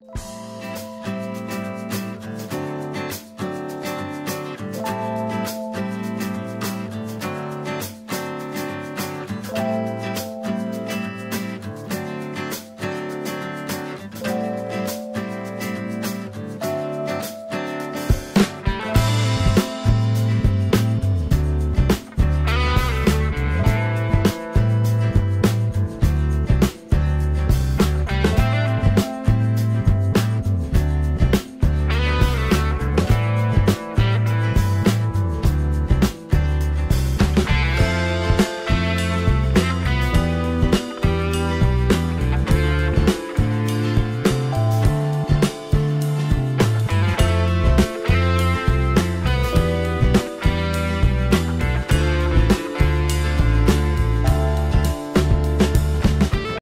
you